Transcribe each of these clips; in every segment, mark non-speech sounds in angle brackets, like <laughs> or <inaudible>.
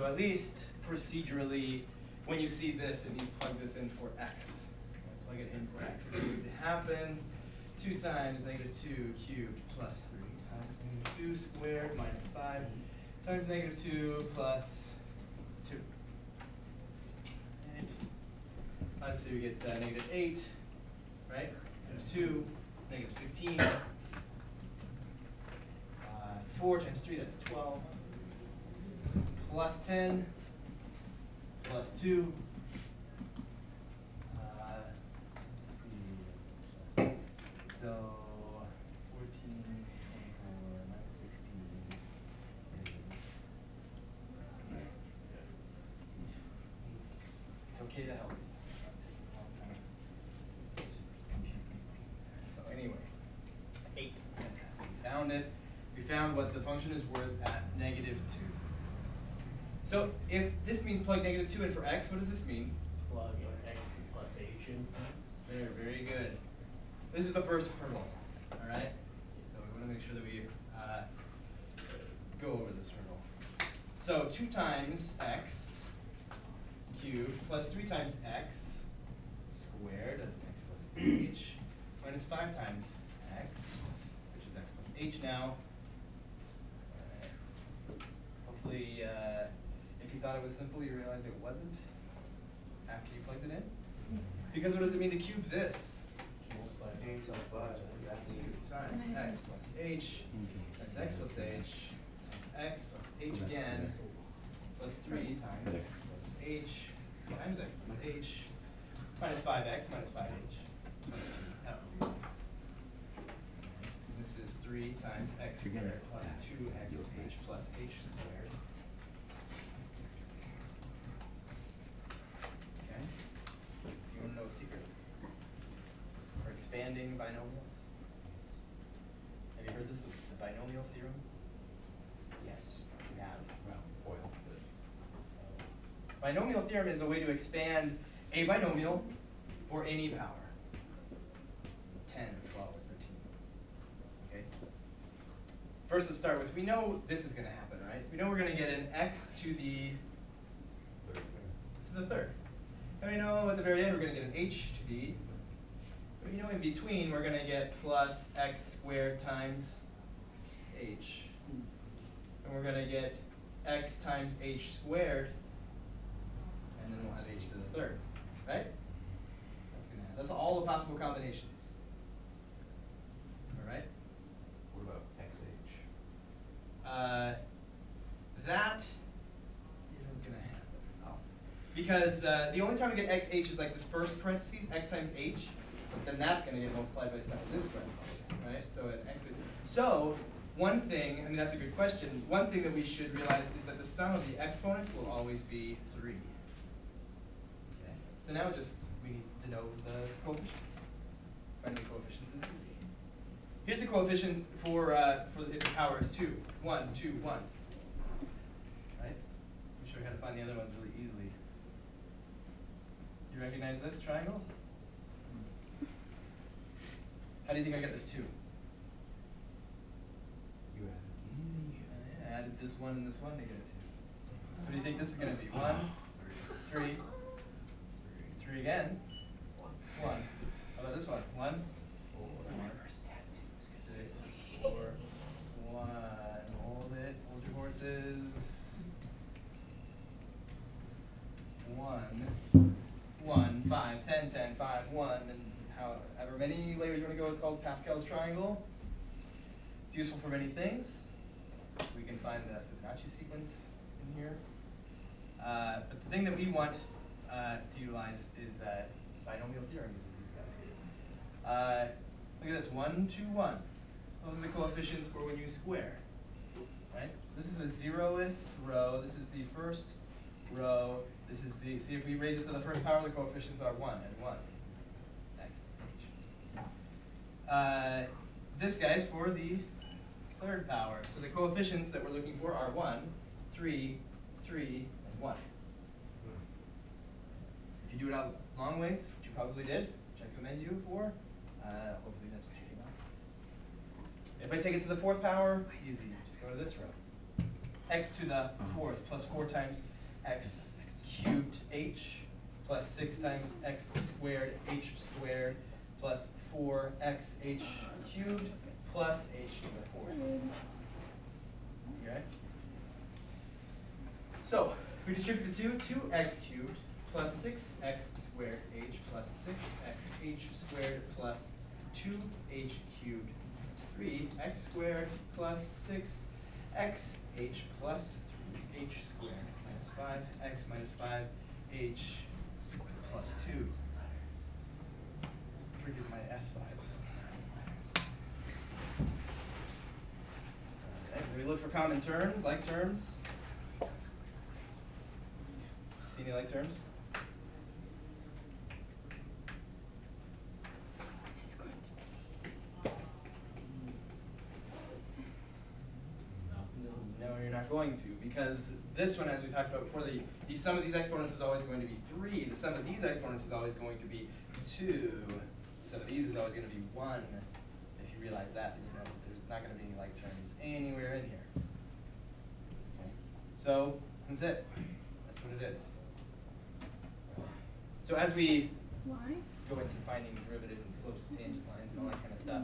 So at least procedurally, when you see this, it means plug this in for x. Plug it in for x. See what happens. Two times negative two cubed plus three times negative two squared minus five times negative two plus two. And let's see, we get uh, negative eight, right? Times two, negative sixteen. Uh, four times three, that's twelve plus 10, plus 2, So if this means plug negative two in for x, what does this mean? plug in x plus h in. There, very good. This is the first hurdle, all right? So we want to make sure that we uh, go over this hurdle. So two times x cubed plus three times x squared, that's x plus h, minus five times x, which is x plus h now. Alright. Hopefully, uh, thought it was simple, you realized it wasn't after you plugged it in. Mm-hmm. Because what does it mean to cube this? Multiply X plus five. Two times x plus h, times x plus h, times x plus h again, plus three times x plus h, times x plus h, minus five x minus five h. That was. This is three times x squared plus two x h plus h squared. Okay? You wanna know a secret? For expanding binomials? Have you heard this, the binomial theorem? Yes, you have. Well, foil, Binomial theorem is a way to expand a binomial for any power. Ten, twelve, or thirteen. Okay? First, let's start with, we know this is gonna happen, right? We know we're gonna get an x to the, to the third. And we know at the very end, we're gonna get an h to the, but you know in between, we're gonna get plus x squared times h. And we're gonna get x times h squared, and then we'll have h to the third, right? That's gonna, that's all the possible combinations. All right? What about XH? Uh, that isn't gonna happen. Oh. Because uh, the only time we get xh is like this first parentheses, x times h, then that's gonna get multiplied by stuff in this parentheses, right? So an x. So one thing, I mean that's a good question. One thing that we should realize is that the sum of the exponents will always be three. Okay. So now just we need to know the coefficients. Finding the coefficients is easy. Here's the coefficients for, uh, for the, if the power is two. One, two, one. Right? I'm you how to find the other ones really easily. You recognize this triangle? How do you think I got this two? You I added this one and this one to get a two. So what do you think this is gonna be? Ah. One, <sighs> three, three again, one. How about this one? One, four, six, four, one. Hold it, hold your horses. One, one, five, ten, ten, five, one, and however many layers you wanna go, it's called Pascal's triangle. It's useful for many things. We can find the Fibonacci sequence in here. Uh, but the thing that we want uh, to utilize is uh, binomial theorem uses these guys here. Uh, look at this, one, two, one. Those are the coefficients for when you square, right? So this is the zeroth row, this is the first row, this is the, see if we raise it to the first power, the coefficients are one and one. X plus h. Uh, this guy's for the third power. So the coefficients that we're looking for are one, three, three, and one. If you do it out long ways, which you probably did, which I commend you for, uh, hopefully that's what you came out. If I take it to the fourth power, easy, just go to this row. x to the fourth plus four times x cubed h plus six times x squared h squared plus for x h cubed plus h to the fourth. Okay? So, we distribute the two, 2x cubed plus 6x squared h plus 6x h squared plus 2h cubed plus 3x squared plus 6x h plus 3h squared minus 5x minus 5h squared plus 2 triggered my S fives. Okay, we look for common terms, like terms. See any like terms? going to because this one, as we talked about before, the, the sum of these exponents is always going to be 3. The sum of these exponents is always going to be 2 some of these is always going to be one. If you realize that, you know, there's not going to be any like terms anywhere in here. Okay. So that's it. That's what it is. So as we Why? go into finding derivatives and slopes and tangent lines and all that kind of stuff,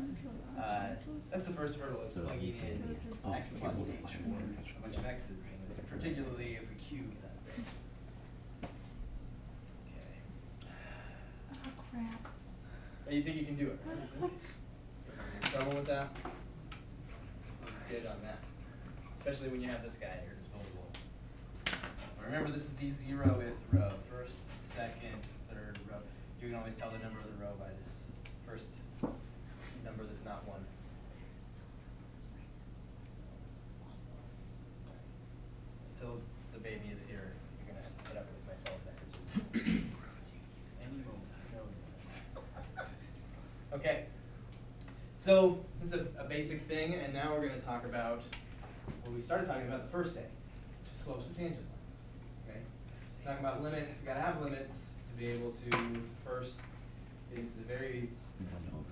uh, that's the first hurdle is plugging in x plus h for a bunch of x's, and particularly if we cube that. <sighs> Okay. Oh crap. But you think you can do it, right? You think? Any Trouble with that? Good on that, especially when you have this guy your disposal. Remember, this is the zeroth row, first, second, third row. You can always tell the number of the row by this first number that's not one. Until the baby is here, you're gonna have to put up with my phone messages. Any moment, no. Okay, so this is a, a basic thing, and now we're gonna talk about what we started talking about the first day, which is slopes of tangent lines. Okay, talking about limits, you gotta have limits to be able to first get into the very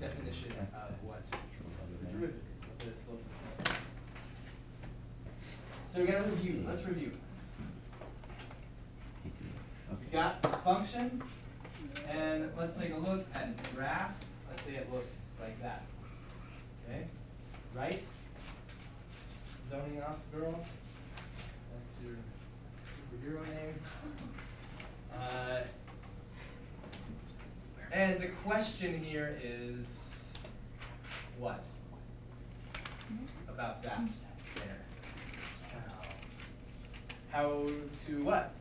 definition of what the derivative is, what the slope of tangent is. So we gotta review, let's review. We've got the function, and let's take a look at its graph. Let's say it looks like that. Right? Zoning off girl. That's your superhero name. Uh, and the question here is what? About that there. How, how to what?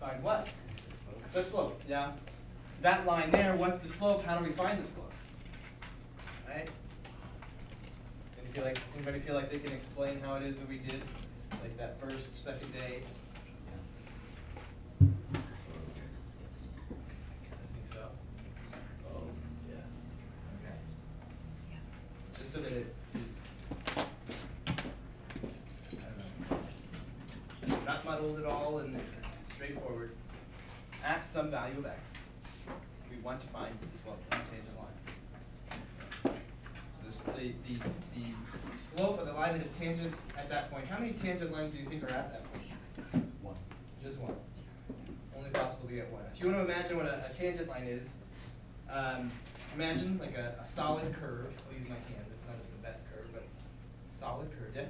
Find what? The slope. The slope, yeah. That line there, what's the slope? How do we find the slope? Right? Feel like, anybody feel like they can explain how it is that we did, like that first, second day? I think so. Oh, yeah. Okay. Just so that it is, don't know, not muddled at all and it's straightforward. At some value of x, we want to find the slope of the tangent line. So this, the, the, the slope of the line that is tangent at that point, how many tangent lines do you think are at that point? One. Just one. Only possible to get one. If you want to imagine what a, a tangent line is, um, imagine like a, a solid curve. I'll use my hand. It's not the best curve, but solid curve. Yes.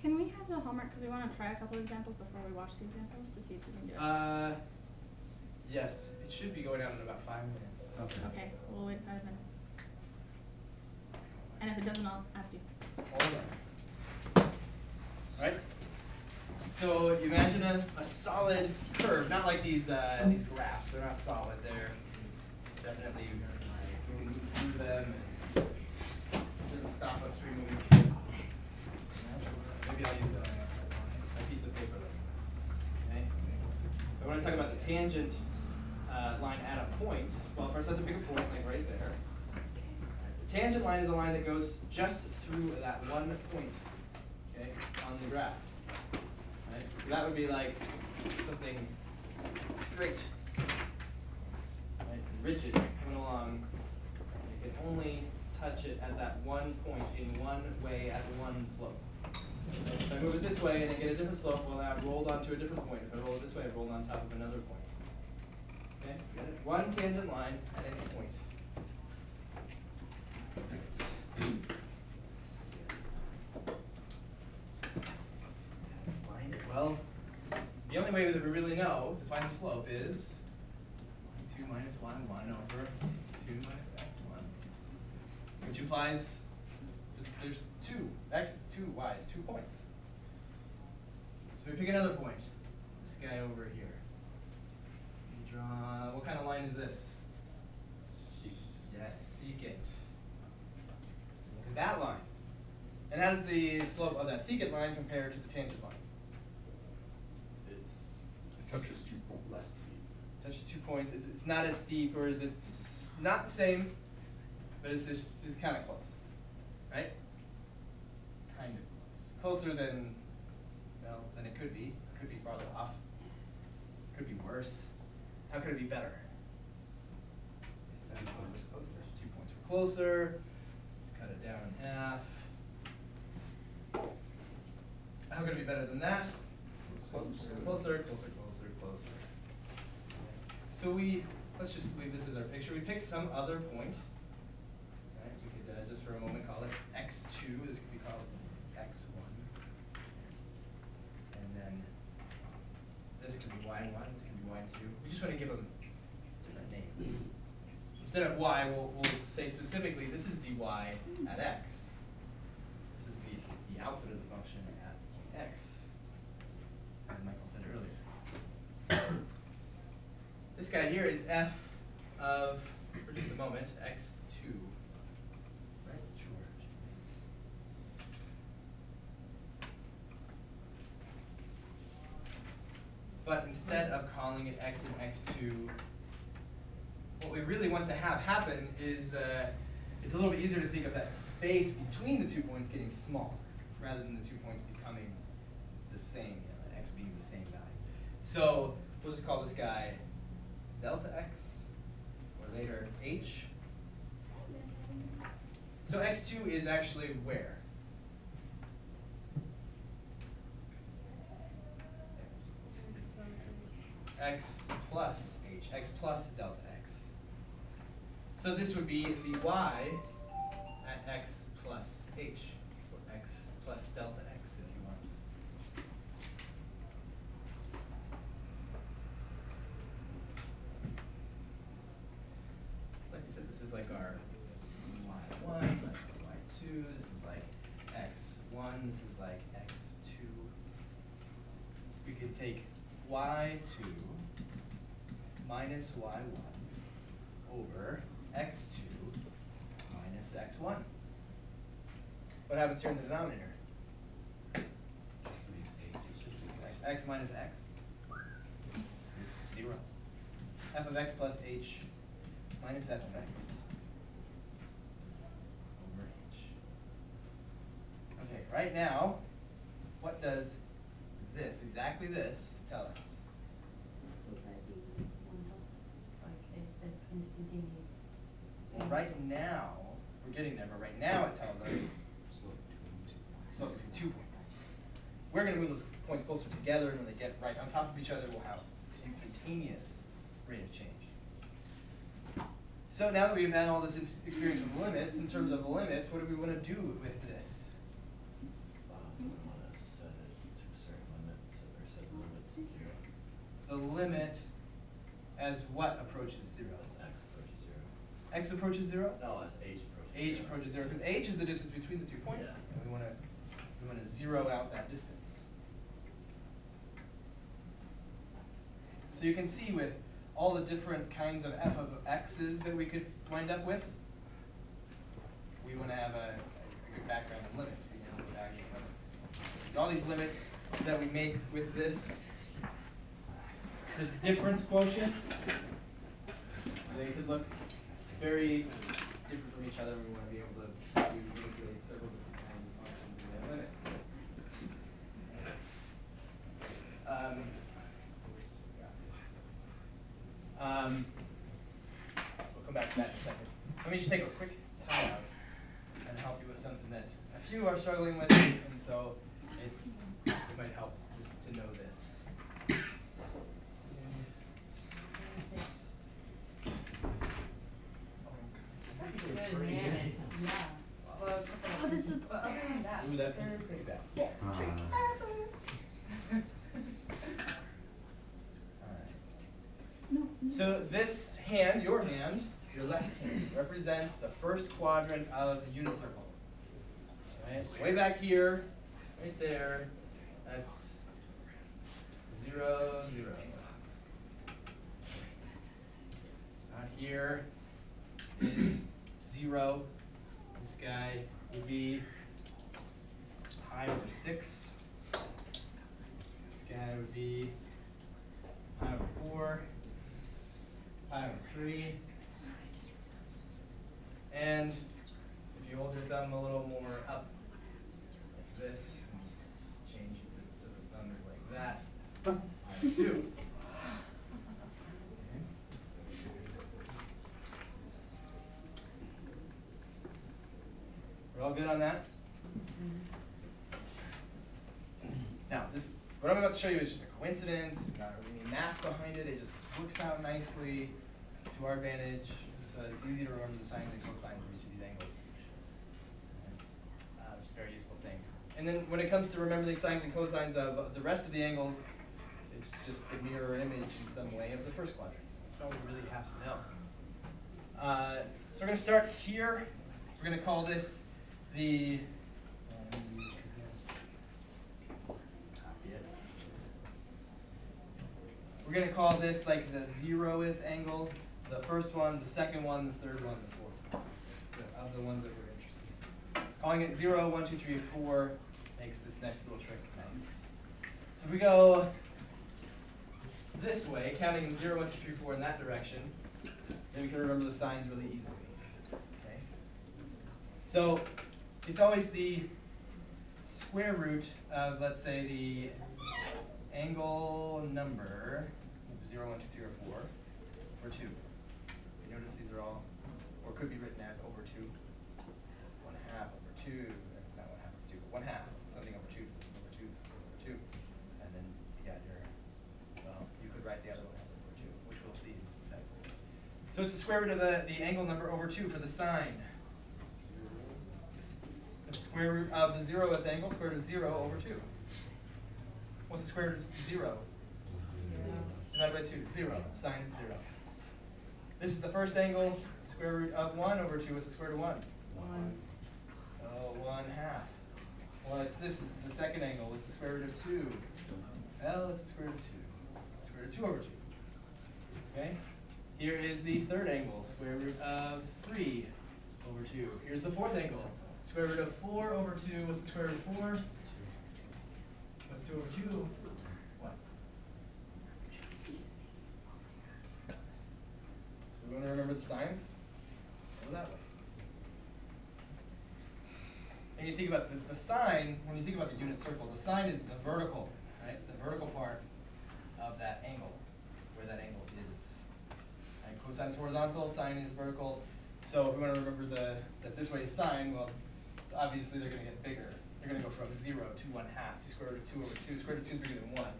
Can we have the homework, cause we wanna try a couple examples before we watch the examples to see if we can do it? Uh, yes. It should be going down in about five minutes. Okay, we'll wait five minutes. And if it doesn't, I'll ask you. All right. Right? So you imagine a, a solid curve, not like these uh, these graphs. They're not solid. They're definitely you can move through them and it doesn't stop us from moving. Maybe I'll use a, a piece of paper like this. Okay. I want to talk about the tangent uh, line at a point. Well, first I have to pick a point, like right there. The tangent line is a line that goes just through that one point, okay, on the graph. Right? So that would be like something straight, right, rigid, coming along. You can only touch it at that one point in one way at one slope. If I move it this way and I get a different slope, well, I've rolled onto a different point. If I roll it this way, I've rolled on top of another point. Okay? One tangent line at any point. Find it, well, the only way that we really know to find the slope is two minus one, one over two minus x one. Which implies that there's two, x is two, y is two points. So we pick another point, this guy over here. We draw, what kind of line is this? Yes, secant. Look at that line. And how does the slope of that secant line compare to the tangent line? It's, it touches two points. Less steep. touches two points. It's, it's not as steep, or is it not the same, but it's just it's kind of close, right? Kind of close. Closer than well than it could be. Could be farther off. Could be worse. How could it be better? Two points closer. Two points were closer. Let's cut it down in half. How could it be better than that? Closer, closer, closer, closer, closer. So we, let's just leave this as our picture. We pick some other point. Right, we could, uh, just for a moment, call it x two. This could be called x one. And then this could be y one, this could be y two. We just wanna give them. Instead of y, we'll, we'll say specifically, this is dy at x. This is the, the output of the function at x, as Michael said earlier. This guy here is f of, for just a moment, x two. Right, George? It's- But instead of calling it x and x two, what we really want to have happen is, uh, it's a little bit easier to think of that space between the two points getting smaller, rather than the two points becoming the same, you know, x being the same value. So, we'll just call this guy delta x, or later h. So x two is actually where? x plus h, x plus delta x. So this would be the y at x plus h, or x plus delta x if you want. It's like you said, this is like our y one, like y two, this is like x one, this is like x two. We could take y two minus y one over x two minus x one. What happens here in the denominator? X, minus x is zero. f of x plus h minus f of x over h. Okay, right now, what does this, exactly this, tell us? So that we want to, like, at, at instantaneous. Well, right now, we're getting there, but right now it tells us Slope between two points. We're gonna move those points closer together, and when they get right on top of each other, we'll have instantaneous rate of change. So now that we've had all this experience with limits, in terms of limits, what do we wanna do with this? To the to The limit as what approaches zero? as x approaches zero. X approaches zero? No, as h approaches H zero. approaches zero, because H is the distance between the two points, Yeah. and we wanna, we wanna zero out that distance. So you can see with all the different kinds of f of x's that we could wind up with, we wanna have a, a good background in limits, we know the value of limits. All these limits that we make with this, this difference quotient. They could look very different from each other, we wanna be able to manipulate several different kinds of functions and their limits. Um. Um, we'll come back to that in a second. Let me just take a quick time out and help you with something that a few are struggling with, and so it, it might help just to know this. That's good, man, yeah. Well, a couple Oh, of- this is- but other than that, Ooh, that that is pretty bad. Yes, Uh. <laughs> So this hand, your hand, your left hand, represents the first quadrant of the unit circle. Right, it's way back here, right there, that's zero, zero. Out here is zero, this guy would be pi over six. This guy would be pi over four, pi over three. And if you hold your thumb a little more up, like this, change it so the thumb is like that, pi over two. We're all good on that? Now, this, what I'm about to show you is just a coincidence, not really any math behind it, it just works out nicely to our advantage, so it's easy to remember the sines and cosines of each of these angles. Uh, just a very useful thing. And then when it comes to remembering the sines and cosines of the rest of the angles, it's just the mirror image in some way of the first quadrant, so that's all we really have to know. Uh, so we're gonna start here, we're gonna call this the, um, copy it. We're gonna call this like the zeroth angle, the first one, the second one, the third one, the fourth one, of the ones that we're interested in. Calling it zero, one, two, three, four makes this next little trick nice. So if we go this way, counting zero, one, two, three, four in that direction, then we can remember the sines really easily. Okay? So it's always the square root of, let's say, the angle number, zero, one, two, three, or four, for two. You notice these are all, or could be written as over two, one half over two, not one half over two, but one half, something over two, something over two, something over two. And then you got your, well, you could write the other one as over two, which we'll see in just a second. So it's the square root of the, the angle number over two for the sine. The square root of the zeroth angle, square root of zero over two. What's the square root of zero? Divided by two, zero, sine is zero. This is the first angle, square root of one over two, what's the square root of one? One. Oh, one half. Well, it's this, this is the second angle, what's the square root of two? Well, it's the square root of two, square root of two over two. Okay? Here is the third angle, square root of three over two. Here's the fourth angle, square root of four over two, what's the square root of four? Two two? So we wanna remember the sines? Go that way. And you think about the, the sine, when you think about the unit circle, the sine is the vertical, right? The vertical part of that angle, where that angle is. Right? Cosine is horizontal, sine is vertical. So if we wanna remember the, that this way is sine, well, obviously they're gonna get bigger. They're gonna go from zero to one half, to square root of two over two. Square root of two is bigger than one.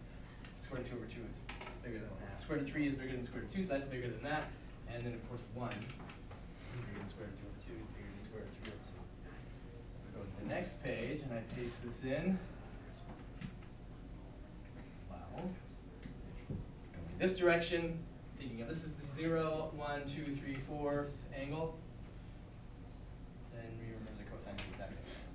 So square root of two over two is bigger than one half. Square root of three is bigger than square root of two, so that's bigger than that. And then of course one is bigger than square root of two over two, is bigger than square root of three over two. We Go to the next page and I paste this in. Wow. Going this direction, thinking of this is the zero, one, two, three, fourth angle. Then we remember the cosine is the exact same.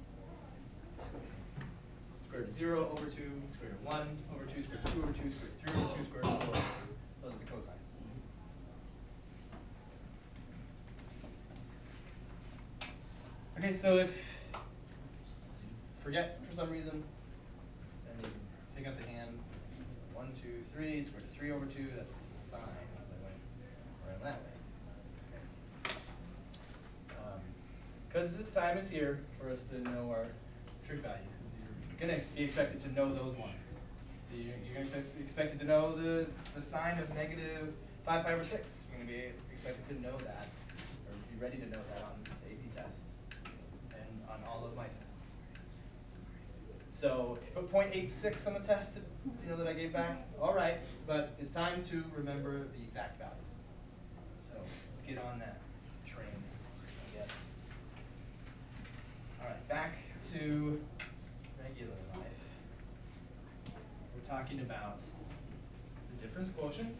Square root of zero over two, square root of one over two, square root of two over two, square root of three over two, square root of four over two. Those are the cosines. Okay, so if forget for some reason, then you take out the hand, one, two, three, square root of three over two, that's the sine, as I went that way. Okay. Um, the time is here for us to know our trig values, gonna ex- be expected to know those ones. You're, you're gonna expect- expected to know the, the sine of negative five pi over six, you're gonna be expected to know that, or be ready to know that on the AP test, and on all of my tests. So put point eight six on the test, you know, that I gave back, all right, but it's time to remember the exact values. So let's get on that train, I guess. All right, back to talking about the difference quotient.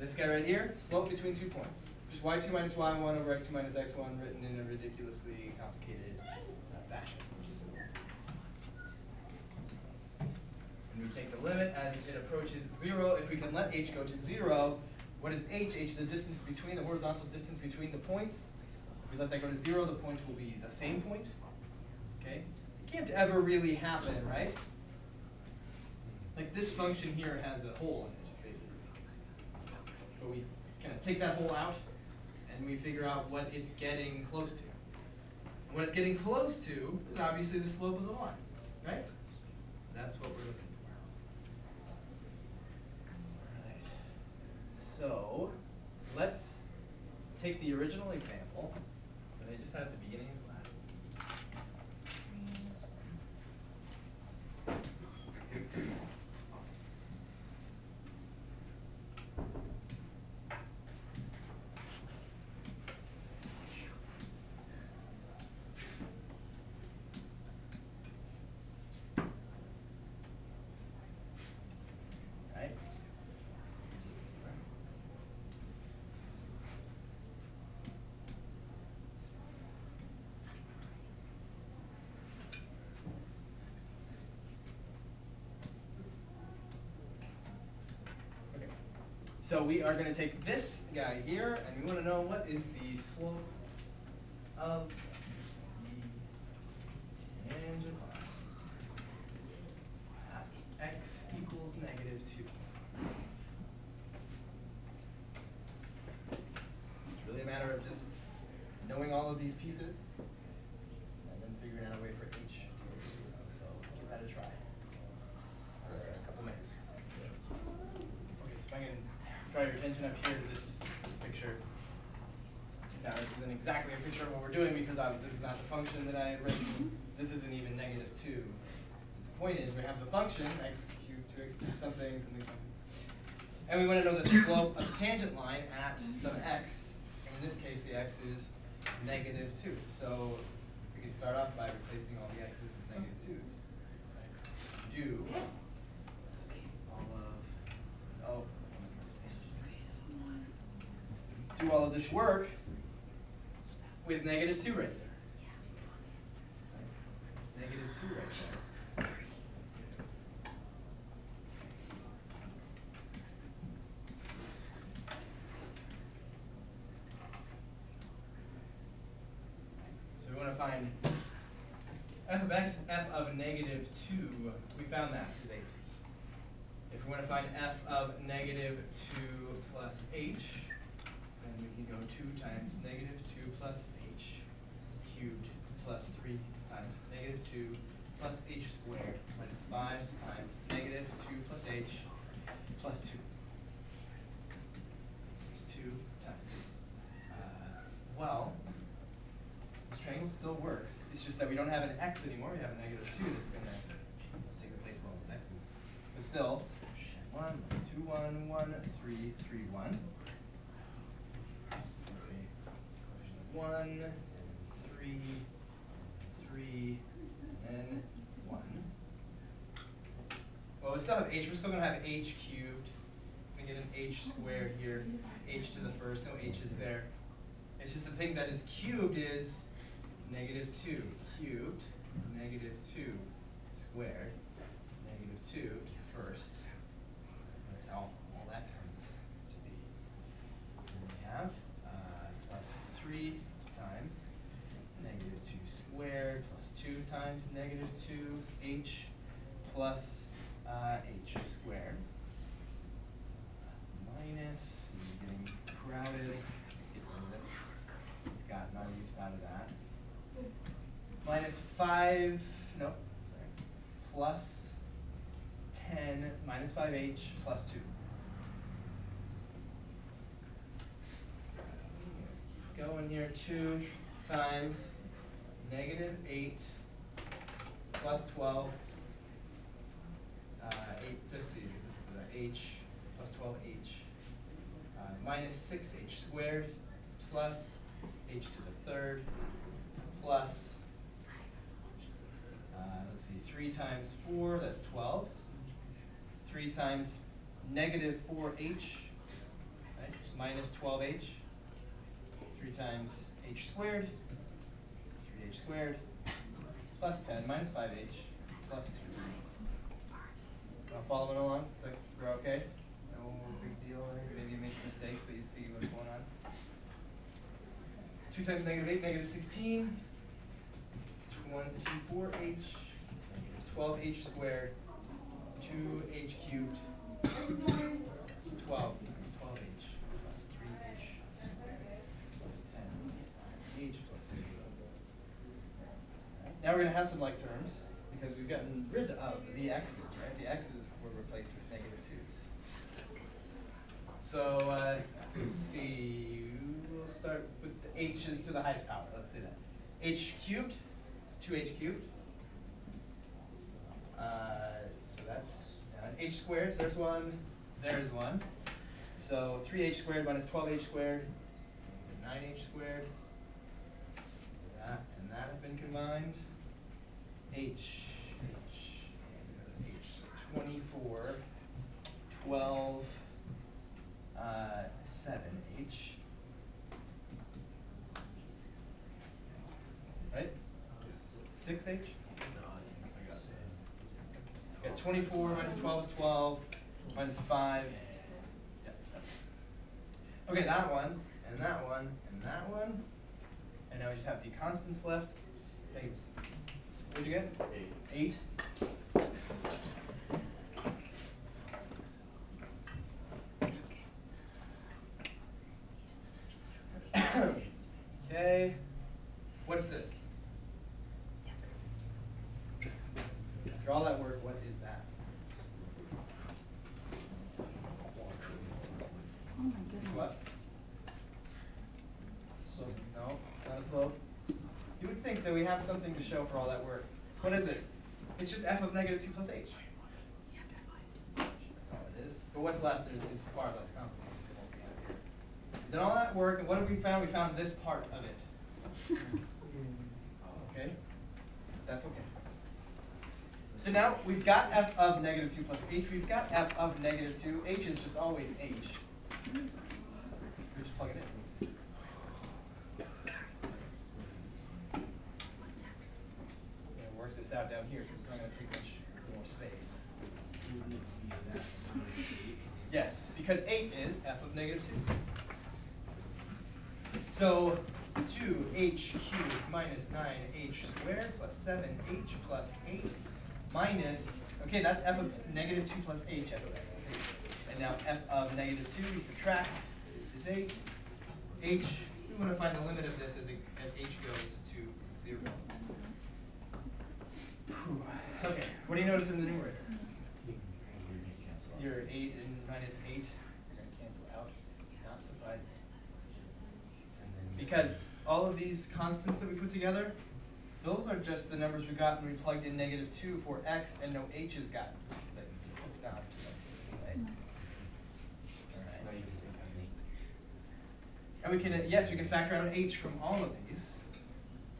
This guy right here, slope between two points. Just y two minus y one over x two minus x one written in a ridiculously complicated uh, fashion. And we take the limit as it approaches zero. If we can let h go to zero, what is h? h is the distance between, the horizontal distance between the points. If we let that go to zero, the points will be the same point. Okay? It can't ever really happen, right? Like this function here has a hole in it, basically. But we kind of take that hole out and we figure out what it's getting close to. And what it's getting close to is obviously the slope of the line, right? That's what we're looking for. Alright. So let's take the original example that I just have to the beginning of class. Right? Okay. So we are gonna take this guy here, and we wanna know what is the slope of the tangent x equals negative two. It's really a matter of just knowing all of these pieces and then figuring out a way for each to go to zero. So give that a try for a couple minutes. Okay, so if I can draw your attention up here to this, this picture. Now, this isn't exactly a picture of what we're doing because um, this is not the function that I had written. This isn't even negative two. The point is, we have the function x cubed, two x cubed something, something, something. And we want to know the slope of the tangent line at some x. And in this case, the x is negative two. So we can start off by replacing all the x's with negative negative twos. Right? Do all of, oh, that's on the first page. Do all of this work with negative two right there. Negative two right there. So we want to find f of x is f of negative two. We found that is h. If we want to find f of negative two plus h, then we can go two times negative two plus h cubed plus three times negative two plus h squared minus five times negative two plus h plus two. It's two times. Uh, well, this triangle still works. It's just that we don't have an x anymore. We have a negative two that's gonna take the place of all those x's. But still, one, two, one, one, three, three, one. Okay, question of One, three, three, and one. Well, we still have h. We're still gonna have h cubed. We get an h squared here. h to the first. No h's there. It's just the thing that is cubed is negative two cubed, negative two squared, negative two first. That's all that comes to be. And we have uh, plus three times negative two squared plus two times negative two h plus uh, h squared minus, is getting crowded, let's get rid of this. Got not used out of that. Minus five, no, sorry, plus ten, minus five h plus two. Keep going here, two times negative eight plus twelve, uh, eight, let's see, a h plus twelve h, uh, minus six h squared plus h to the third plus, uh, let's see, three times four, that's twelve. Three times negative four h, right, minus twelve h. Three times h squared, three h squared, plus 10 minus 5h plus 2. Uh, following along? It's like we're okay? No big deal. Maybe you make mistakes, but you see what's going on. 2 times negative 8, negative 16. 24h, 12h squared, 2h cubed, 12. Now we're gonna have some like terms, because we've gotten rid of the x's, right? The x's were replaced with negative negative twos. So, uh, let's see, we'll start with the h's to the highest power, let's say that. h cubed, two h cubed. Uh, so that's uh, h squared, so there's one, there's one. So three h squared minus twelve h squared, nine h squared. That and that have been combined. H, H, and H, so twenty-four, twelve, uh, seven H. Right? Six H? Got twenty-four minus twelve is twelve, minus five, yeah, seven. Okay, that one, and that one, and that one, and now we just have the constants left. Negative sixteen. What'd you get? Eight. Eight. Okay, what's this? After all that work, what is that? Oh my goodness. What? So, no, not as low. That we have something to show for all that work. What is it? It's just f of negative two plus h. That's all it is. But what's left is, far less complicated. Did all that work, and what have we found? We found this part of it. Okay? That's okay. So now we've got f of negative two plus h, we've got f of negative two, h is just always h. So we just plug it in. I'm gonna work this out down here, because it's not gonna take much more space. Yes, because eight is f of negative two. So two h cubed minus nine h squared plus seven h plus eight minus, okay, that's f of negative two plus h, f of x plus h. And now f of negative two, we subtract, is eight. h, we wanna find the limit of this as, it- as h goes to zero. Whew. Okay, what do you notice in the numerator? Your eight and minus eight, you're gonna cancel out, not surprising. Because all of these constants that we put together, those are just the numbers we got when we plugged in negative two for x and no h's got. right? And we can, uh, yes, we can factor out an h from all of these.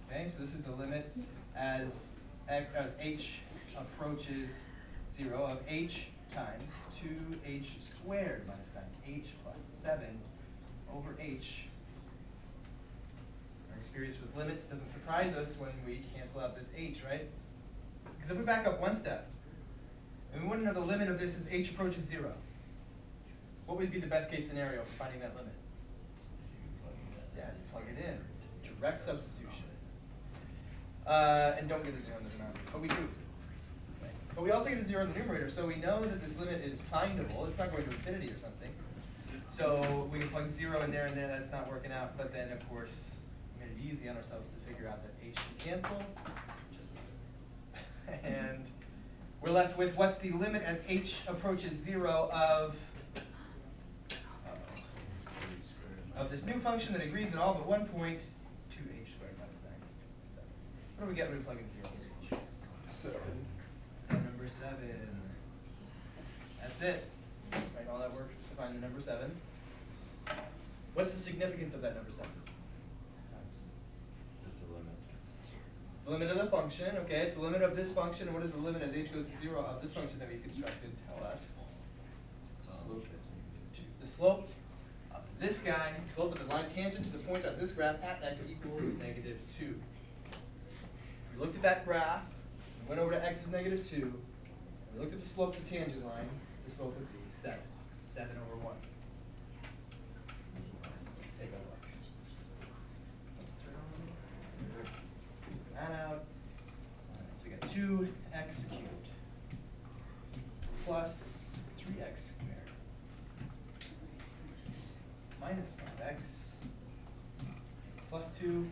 Okay, so this is the limit as, as h approaches zero of h times two h squared minus nine, h plus seven over h. Our experience with limits doesn't surprise us when we cancel out this h, right? Because if we back up one step, and we want to know the limit of this as h approaches zero, what would be the best case scenario for finding that limit? Yeah, you plug it in, direct substitution. Uh, and don't get a zero in the denominator, but we do. But we also get a zero in the numerator, so we know that this limit is findable, it's not going to infinity or something. So we can plug zero in there and there, that's not working out, but then of course, we made it easy on ourselves to figure out that h can cancel. Just <laughs> And we're left with what's the limit as h approaches zero of, of this new function that agrees at all but one point, two h squared 9. What do we get when we plug in zeros? Seven. Number seven. That's it. Right, all that work to find the number seven. What's the significance of that number seven? the limit of the function, okay? So the limit of this function, what is the limit as h goes to 0 of this function that we constructed? Tell us. Slope. The slope of this guy, the slope of the line tangent to the point on this graph at x equals negative 2. We looked at that graph, we went over to x is negative 2, we looked at the slope of the tangent line, the slope would be 7. 7 over 1. out. So we get 2x cubed plus 3x squared minus 5x plus 2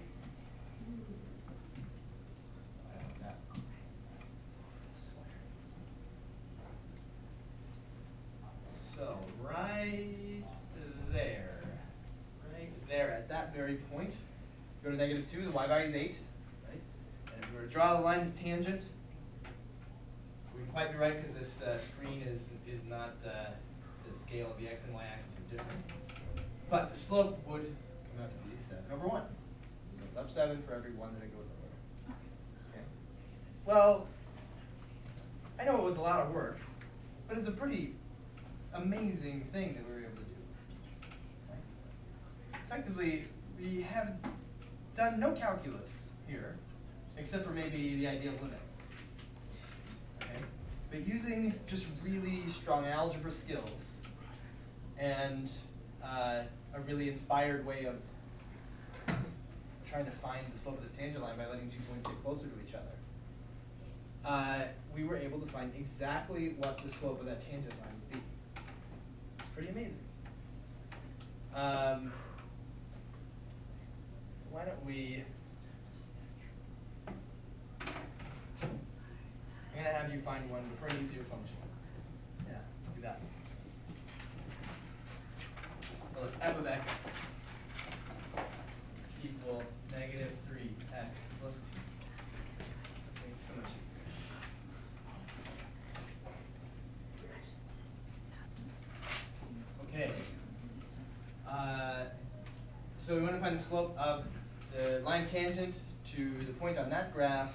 So right there, right there at that very point, go to negative 2, the y value is 8 draw the line as tangent, we wouldn't quite be right because this uh, screen is, is not, uh, the scale of the x and y axis are different. But the slope would come out to be seven over one. It goes up seven for every one that it goes over. Okay. Well, I know it was a lot of work, but it's a pretty amazing thing that we were able to do. Right? Effectively, we have done no calculus here, except for maybe the idea of limits. Okay? But using just really strong algebra skills and uh, a really inspired way of trying to find the slope of this tangent line by letting two points get closer to each other, uh, we were able to find exactly what the slope of that tangent line would be. It's pretty amazing. Um, why don't we? I'm gonna have you find one for an easier function. Yeah, let's do that. So well, f of x equal negative three x plus two. That makes so much easier. Okay. Uh, so we want to find the slope of the line tangent to the point on that graph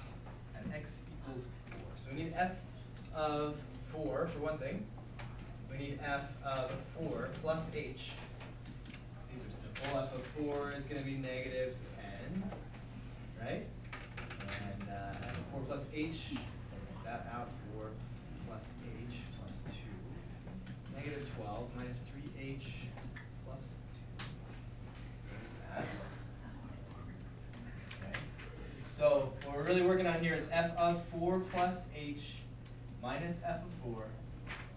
at x. So we need f of 4 for one thing. We need f of 4 plus h. These are simple. f of 4 is going to be negative 10, right? And uh, f of 4 plus h, that out, 4 plus h plus 2. Negative 12 minus 3h is f of four plus h minus f of four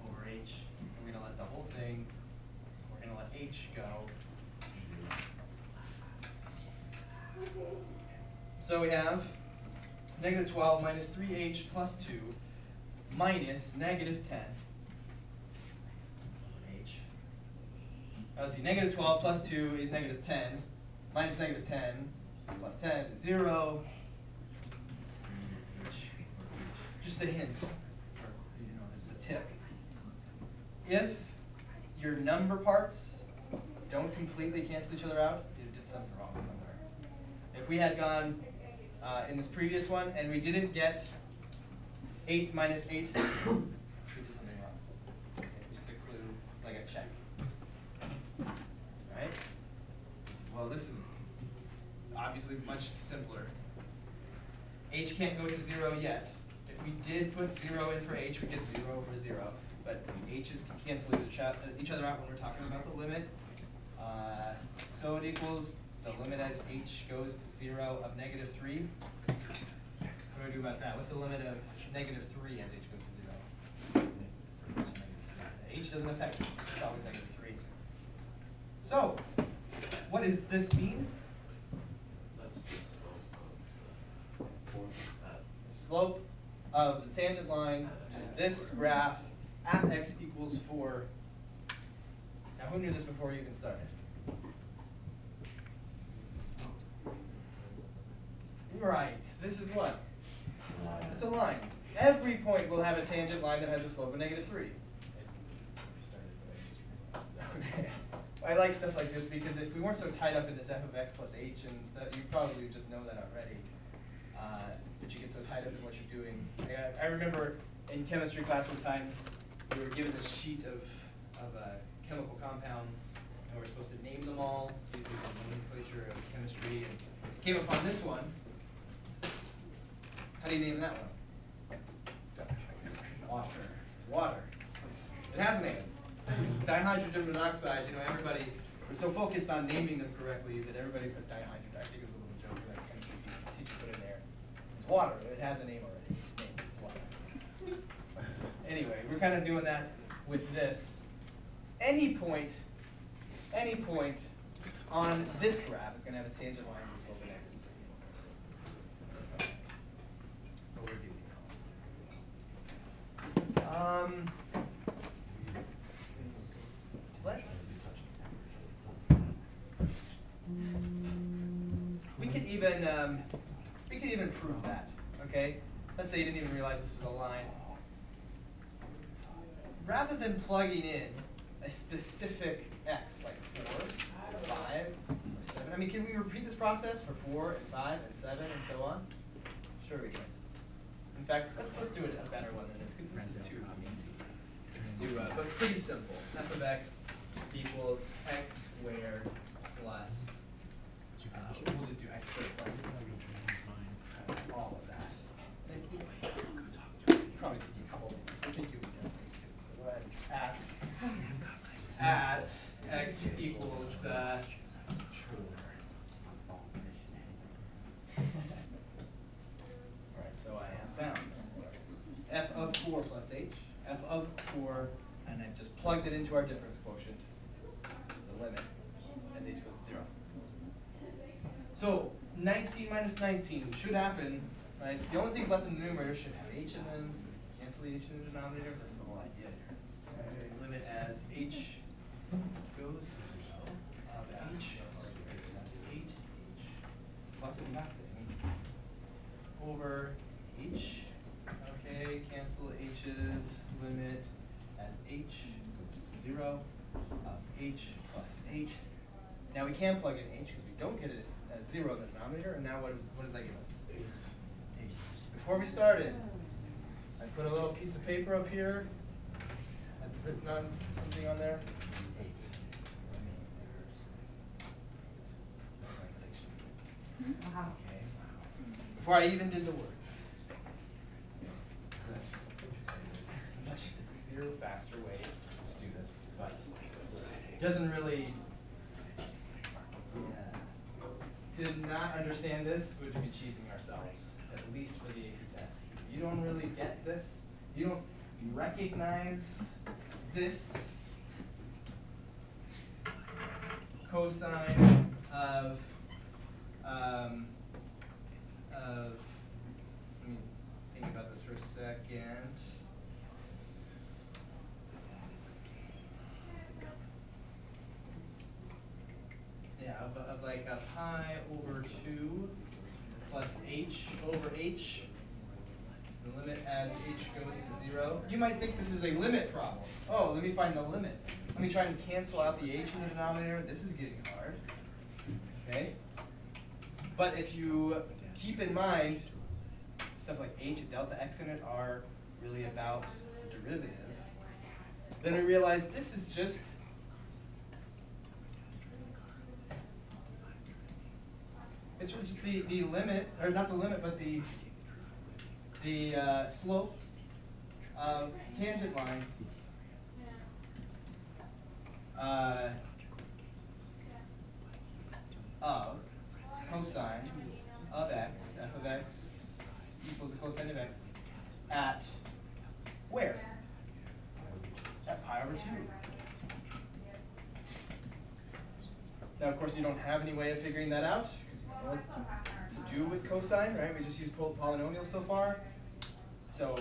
over h. And we're gonna let the whole thing, we're gonna let h go zero. So we have negative twelve minus three h plus two minus negative ten h. Now let's see, negative twelve plus two is negative ten, minus negative ten plus ten is zero. Just a hint, or, you know, just a tip. If your number parts don't completely cancel each other out, you did something wrong somewhere. If we had gone uh, in this previous one and we didn't get eight minus eight, <coughs> we did something wrong. Okay, just a clue, like a check. Right? Well, this is obviously much simpler. H can't go to zero yet. We did put zero in for H, we get zero for zero. But H's can cancel each other out when we're talking about the limit. Uh, so it equals the limit as H goes to zero of negative three. What do I do about that? What's the limit of negative three as H goes to zero? H doesn't affect it, it's always negative three. So, what does this mean? Slope of the tangent line to this graph at x equals four. Now, who knew this before you even started? Right, this is what? It's a line. Every point will have a tangent line that has a slope of negative three. Okay. <laughs> I like stuff like this because if we weren't so tied up in this f of x plus h and stuff, you probably would just know that already. Uh, but you get so tied up in what you're doing. I, I remember in chemistry class one time, we were given this sheet of, of uh, chemical compounds, and we are supposed to name them all using the nomenclature of chemistry, and came upon this one. How do you name that one? Water. It's water. It has a name. It's dihydrogen monoxide, you know, everybody was so focused on naming them correctly that everybody put dihydrogen. I think it was a little joke that chemistry teacher put in there. It's water. It has a name already. It's named. It's water. Anyway, we're kind of doing that with this. Any point, any point on this graph is going to have a tangent line with slope of x. Um, let's. We could even um, could even prove that. Okay, let's say you didn't even realize this was a line. Rather than plugging in a specific x, like four, or five, or seven. I mean, can we repeat this process for four and five and seven and so on? Sure we can. In fact, let- let's do it a better one than this, because this is too easy. Let's do, uh, but pretty simple. f of x equals x squared plus, uh, we'll just do x squared plus all of that. Thank you. Probably a couple minutes, I think you'll be done pretty soon, so go ahead. At, at x equals, uh, so I have found f of four plus h, f of four, and I've just plugged it into our difference quotient, the limit, as h goes to zero. So nineteen minus nineteen should happen, right? The only things left in the numerator should have h in them, so cancel the h in the denominator, that's the whole idea here. Okay, Limit as h goes to zero of h squared plus eight h plus nothing over h, okay, cancel h's, limit as h goes to zero of h plus eight. Now we can plug in h because we don't get it zero in the denominator, and now what, is, what does that give us? Eight. Before we started, I put a little piece of paper up here, I've written on something on there. Eight. Wow. Before I even did the work. Much easier, faster way to do this, but it doesn't really. yeah. To not understand this would be cheating ourselves, at least for the AP test. If you don't really get this, you don't recognize this cosine of um, of, let me think about this for a second. Yeah, of, like a pi over two plus h over h. The limit as h goes to zero. You might think this is a limit problem. Oh, let me find the limit. Let me try and cancel out the h in the denominator. This is getting hard. Okay? But if you keep in mind, stuff like h and delta x in it are really about the derivative, then we realize this is just it's just the, the limit, or not the limit, but the the uh, slope of tangent line uh, of cosine of x, f of x equals the cosine of x, at where? At pi over 2. Now, of course, you don't have any way of figuring that out, do with cosine, right? We just used pol- polynomials so far. So,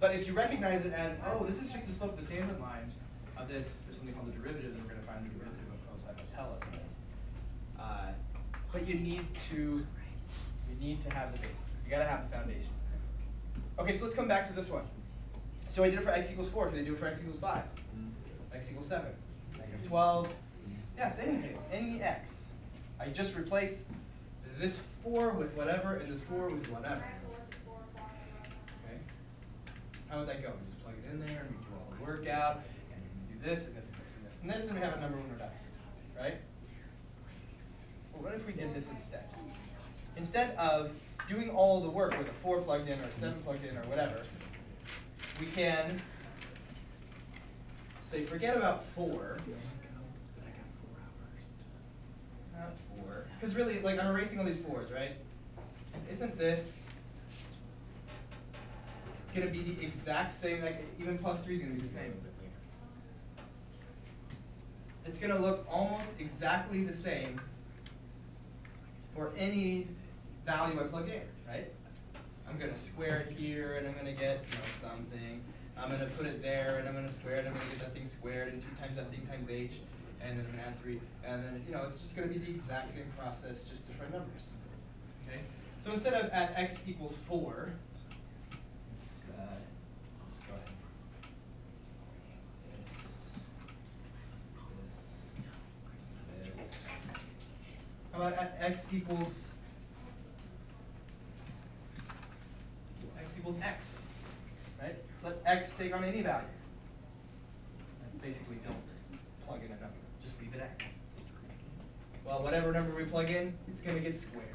but if you recognize it as, oh, this is just the slope of the tangent line of this, there's something called the derivative, and we're going to find the derivative of cosine will tell us this. Uh, but you need to you need to have the basics. You gotta have the foundation. Okay, so let's come back to this one. So I did it for x equals four. Can I do it for x equals five? X equals seven. Negative twelve. Yes, anything, any x. I just replace this 4 with whatever and this 4 with whatever. Okay? How would that go? We just plug it in there, and we do all the work out, and we do this, and this, and this, and this, and this, and we have a number when we're done, right? Well, what if we did this instead? Instead of doing all the work with a 4 plugged in or a 7 plugged in or whatever, we can say forget about 4, Because really, like, I'm erasing all these fours, right? Isn't this gonna be the exact same, like, even plus three is gonna be the same? It's gonna look almost exactly the same for any value I plug in, right? I'm gonna square it here, and I'm gonna get, you know, something. I'm gonna put it there, and I'm gonna square it, I'm gonna get that thing squared, and two times that thing times h, and then add three, and then, you know, it's just gonna be the exact same process, just different numbers, okay? So instead of at x equals four, uh, go ahead. This, this, this. How about at x equals x equals x, right? Let x take on any value. And Basically, don't plug in a number, just leave it x. Well, whatever number we plug in, it's gonna get squared,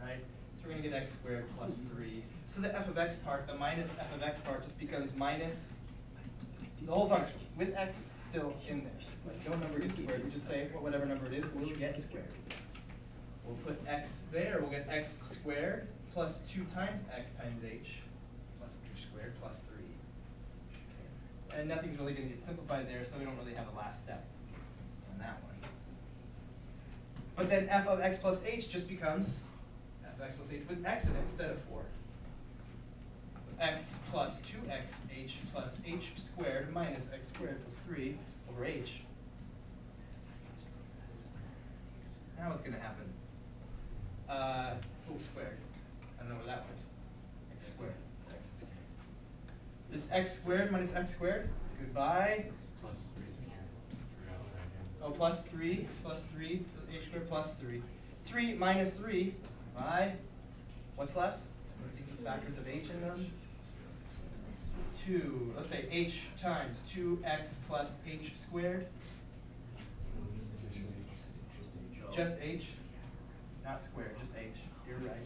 right? So we're gonna get x squared plus three. So the f of x part, the minus f of x part just becomes minus the whole function, with x still in there. Like, no number gets squared, we just say, well, whatever number it is, will get squared. We'll put x there, we'll get x squared plus two times x times h plus h squared plus three. And nothing's really gonna get simplified there, so we don't really have a last step on that one. But then f of x plus h just becomes f of x plus h with x in it instead of four. So x plus two x h plus h squared minus x squared plus three over h. Now what's gonna happen? Uh, oh, squared. I don't know where that went. X squared. This x squared minus x squared, goodbye. Oh, plus three, plus three, h squared plus three. Three minus three, by, what's left? Factors of h in them. Two, let's say h times two x plus h squared, just h, not squared, just h, you're right.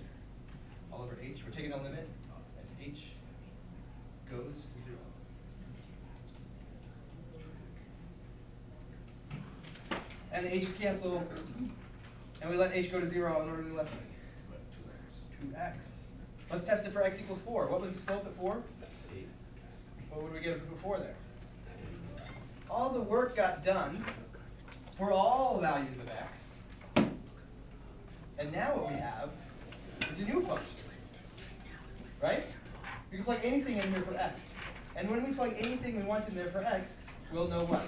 All over h, we're taking the limit as h goes to zero. And the h's cancel, and we let h go to zero, and what are we left with? Two x. Let's test it for x equals four. What was the slope at four? What would we get before there? All the work got done for all values of x. And now what we have is a new function. Right? We can plug anything in here for x. And when we plug anything we want in there for x, we'll know what?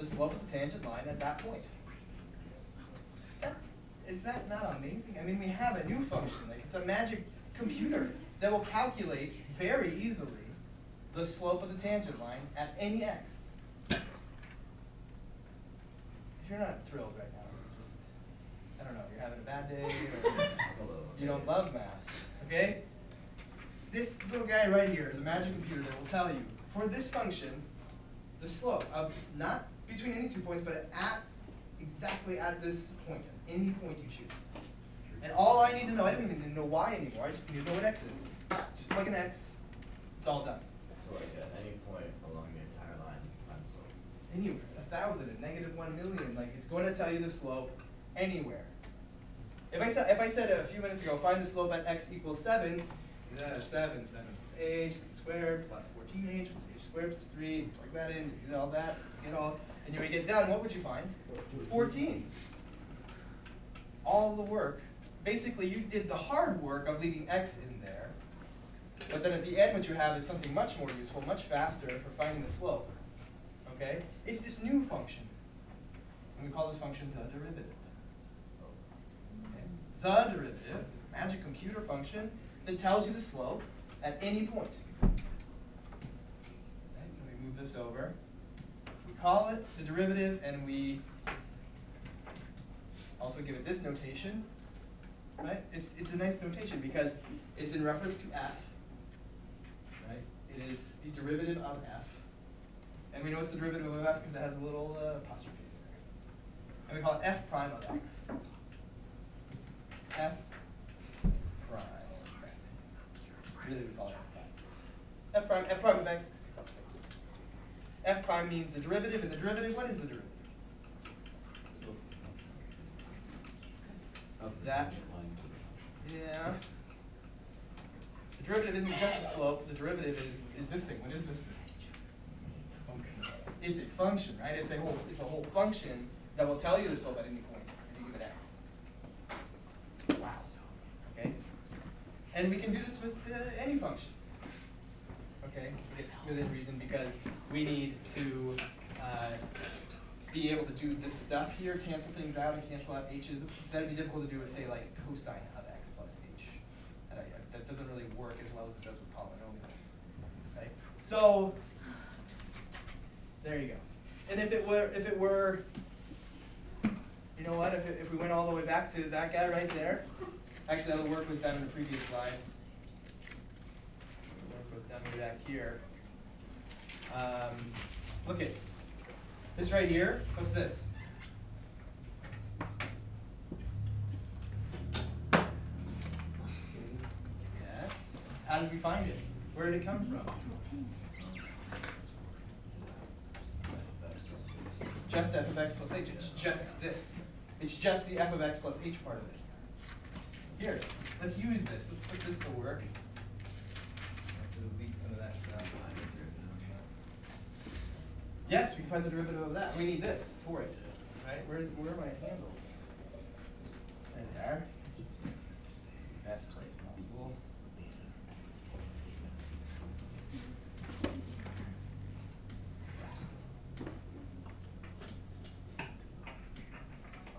The slope of the tangent line at that point. That- Is that not amazing? I mean, we have a new function, like it's a magic computer that will calculate very easily the slope of the tangent line at any x. If you're not thrilled right now, you're just, I don't know, you're having a bad day or <laughs> you don't love math, okay? This little guy right here is a magic computer that will tell you, for this function, the slope of, not between any two points, but at, exactly at this point, any point you choose. And all I need to know, I don't even need to know y anymore, I just need to know what x is. Just plug in x, it's all done. So like at any point along the entire line, you can find slope. Anywhere, a thousand, a negative one million, like it's going to tell you the slope anywhere. If I said, if I said a few minutes ago, find the slope at x equals seven, uh, seven, seven plus h squared plus fourteen h plus h squared plus three, plug that in, do all that, get all, and you would get done, what would you find? Fourteen. All the work, basically you did the hard work of leaving x in there, but then at the end what you have is something much more useful, much faster for finding the slope. Okay? It's this new function. And we call this function the derivative. the derivative is a magic computer function that tells you the slope at any point. Right, and we move this over. Call it the derivative and we also give it this notation, right? It's, it's a nice notation because it's in reference to f, right? It is the derivative of f. And we know it's the derivative of f because it has a little uh, apostrophe there. And we call it f prime of x. f prime. Really, we call it f prime. f prime, f prime of x. f prime means the derivative, and the derivative, what is the derivative? Of that. Yeah. The derivative isn't just a slope, the derivative is, is this thing, what is this thing? It's a function, right? It's a whole, it's a whole function that will tell you the slope at any point, any given x. Wow. Okay? And we can do this with uh, any function. Okay? It's within reason because we need to uh, be able to do this stuff here, cancel things out and cancel out h's. That'd be difficult to do with, say, like cosine of x plus h. I- that doesn't really work as well as it does with polynomials. So, there you go. And if it were, if it were, you know what, if, it, if we went all the way back to that guy right there, actually that work was done in the previous slide. Work was done way back here. Um, look at this right here, what's this? Yes. How did we find it? Where did it come from? Just f of x plus h, it's just this. It's just the f of x plus h part of it. Here, let's use this, let's put this to work. Have to delete some of that stuff. Yes, we can find the derivative of that, we need this for it, right? Where's, where are my handles? Right there. Best place possible.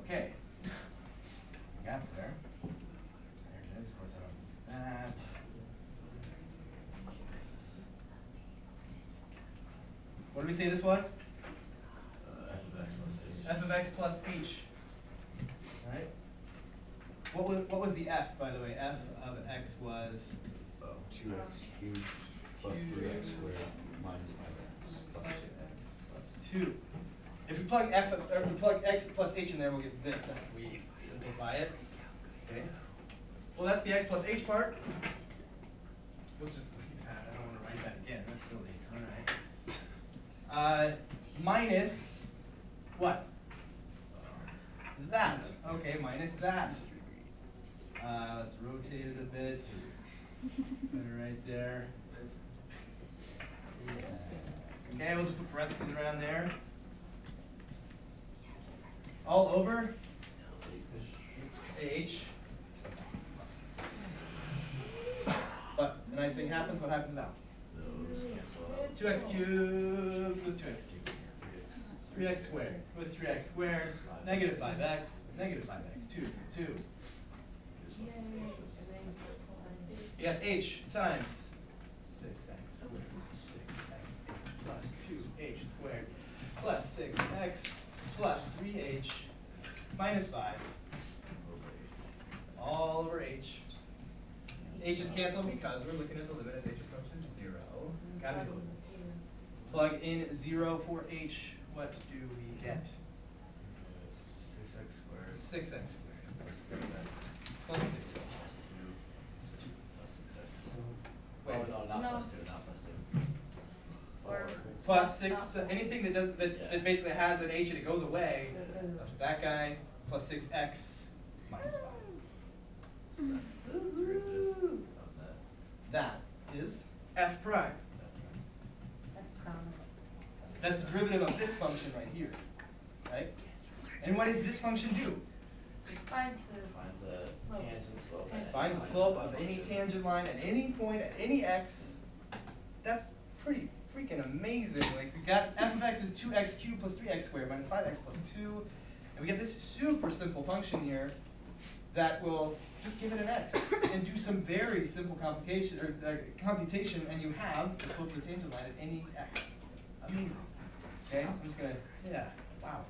Okay. Got it there. There it is, of course I don't do that. What did we say this was? Uh, f of x plus h. Right? What was, what was the f, by the way? f of x was Oh, Two x cubed plus three x squared minus five x plus x two. plus. If we plug f, of- or if we plug x plus h in there, we'll get this after we simplify it. Okay? Well, that's the x plus h part. We'll just leave <laughs> that, I don't wanna write that again, that's silly, alright. Uh, minus, what? That, okay, minus that. Uh, let's rotate it a bit. Put it right there. Yes. Okay, we'll just put parentheses around there. All over H. But the nice thing happens, what happens now? Those cancel out. Two x cubed with two x cubed. Three x squared with three x squared, negative five x, negative five x, two, two. You have h times six x squared, six x plus two h squared, plus six x plus three h minus five, all over h. h is canceled because we're looking at the limit as h. Gotta be Plug in zero for h, what do we get? Six x squared. Six x squared Plus six x. plus six x. Plus two. Plus six x. Wait. Oh, no, not No. plus two, not plus two. Or- Plus six, uh, anything that doesn't, that, Yeah. that basically has an h and it goes away, that's what that guy, plus six x minus five. So that's the derivative of that. That is f prime. That's the derivative of this function right here, right? And what does this function do? Finds the Finds a Slope. tangent slope. and Finds the slope of any tangent line at any point at any x. That's pretty freaking amazing. Like we got f of x is two x cubed plus three x squared minus five x plus two. And we get this super simple function here. that will just give it an x and do some very simple complication, or uh, computation, and you have the slope of the tangent line at any x. Amazing. Okay, I'm just gonna, yeah, wow.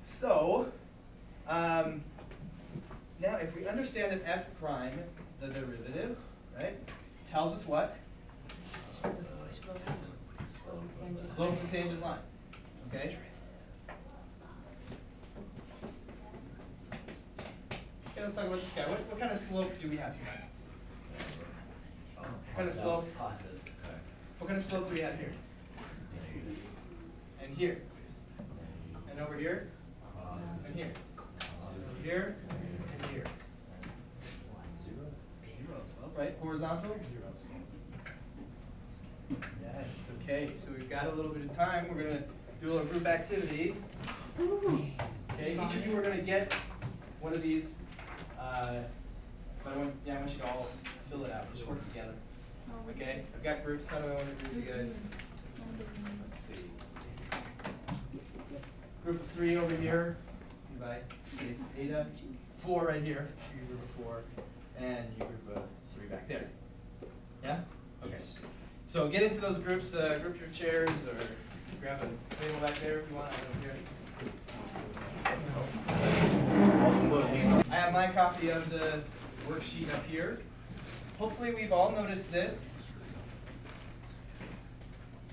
So, um, now if we understand that f prime, the derivative, right, tells us what? Slope, slope. The slope of the tangent line, okay? Okay, let's talk about this guy. What, what kind of slope do we have here? Oh, Kind of slope. What kind of slope do we have here? And here? And over here? And here? Here and here. Zero. Zero right? Horizontal? Zero. Yes, okay, so we've got a little bit of time. We're gonna do a little group activity. Okay, each of you are gonna get one of these, uh, but I want, yeah, I want you to all fill it out, just work together. Okay, I've got groups, how do I wanna group you guys? Let's see. Group of three over here, you by case Ada, four right here, you group of four, and you group of three back there. Yeah? Okay. So get into those groups, uh, group your chairs, or grab a table back there if you want, over here. I have my copy of the worksheet up here. Hopefully, we've all noticed this.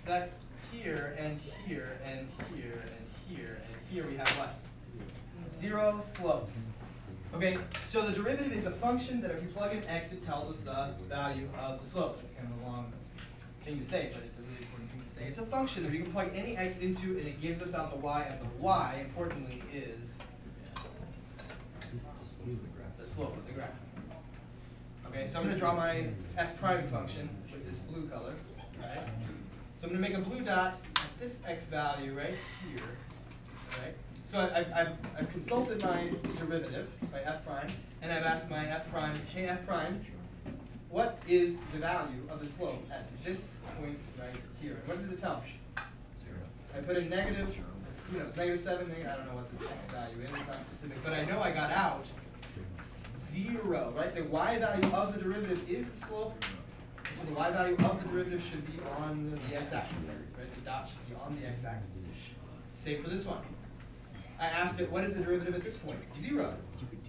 That here and here and here and here and here we have what? Zero slopes. Okay, so the derivative is a function that if you plug in x, it tells us the value of the slope. It's kind of a long thing to say, but it's a really important thing to say. It's a function that we can plug any x into and it gives us out the y, and the y, importantly, is the slope of the graph. Okay, so I'm gonna draw my f prime function with this blue color, right? So I'm gonna make a blue dot at this x value right here, right? So I- I've, I've, I've consulted my derivative, my f prime, and I've asked my f prime, k f prime, what is the value of the slope at this point right here? And what did it tell me? Zero. I put in negative, who knows, negative seven, negative, I don't know what this x value is, it's not specific, but I know I got out zero, right? The y value of the derivative is the slope, so the y value of the derivative should be on the x-axis, right? The dot should be on the x-axis. Same for this one. I asked it, what is the derivative at this point? Zero.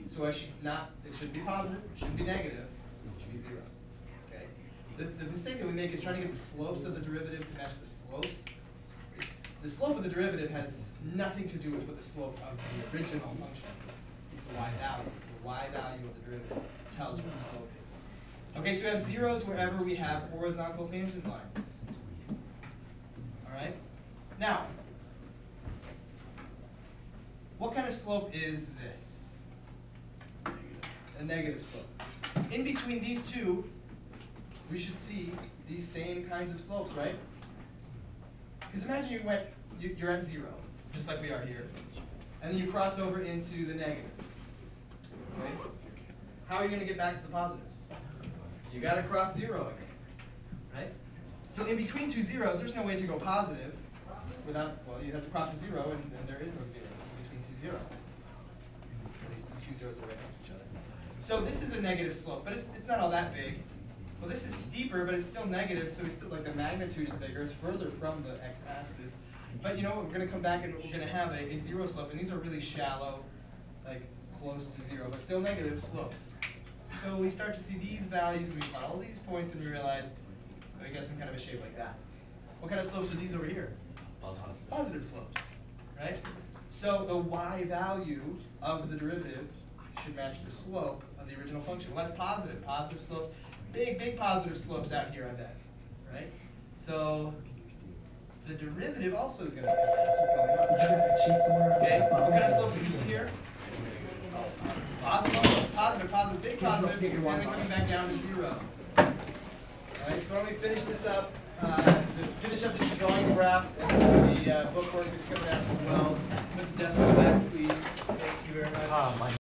So I should not, it shouldn't be positive, it shouldn't be negative, it should be zero. Okay? The, the mistake that we make is trying to get the slopes of the derivative to match the slopes. The slope of the derivative has nothing to do with what the slope of the original function is. It's the y value. The y value of the derivative tells what the slope is. Okay, so we have zeros wherever we have horizontal tangent lines. Alright? Now, what kind of slope is this? A negative slope. In between these two, we should see these same kinds of slopes, right? Because imagine you went, you, you're at zero, just like we are here, and then you cross over into the negatives. Okay? How are you going to get back to the positives? You got to cross zero again, right? So in between two zeros, there's no way to go positive without, well, you have to cross a zero, and then there is no zero two zeros. At least the two zeros are right next to each other. So this is a negative slope, but it's, it's not all that big. Well, this is steeper, but it's still negative, so it's still like the magnitude is bigger. It's further from the x-axis. But you know what? We're going to come back and we're going to have a, a zero slope, and these are really shallow, like close to zero, but still negative slopes. So we start to see these values. We follow these points, and we realize oh, we get some kind of a shape like that. What kind of slopes are these over here? Positive. Positive slopes, right? So the y value of the derivative should match the slope of the original function. Well, that's positive. Positive slopes, big, big positive slopes out here, I bet, right? So the derivative also is going to keep going up. Okay, what kind of slopes do we see here? Positive, positive, positive, big positive, and then coming back down to zero. Alright, so when we finish this up, finish up just drawing graphs, and the uh, bookwork is coming out as well. Put the desks back, please. Thank you very much.